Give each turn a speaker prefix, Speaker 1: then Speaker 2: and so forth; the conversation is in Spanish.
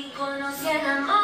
Speaker 1: Y conocí el amor.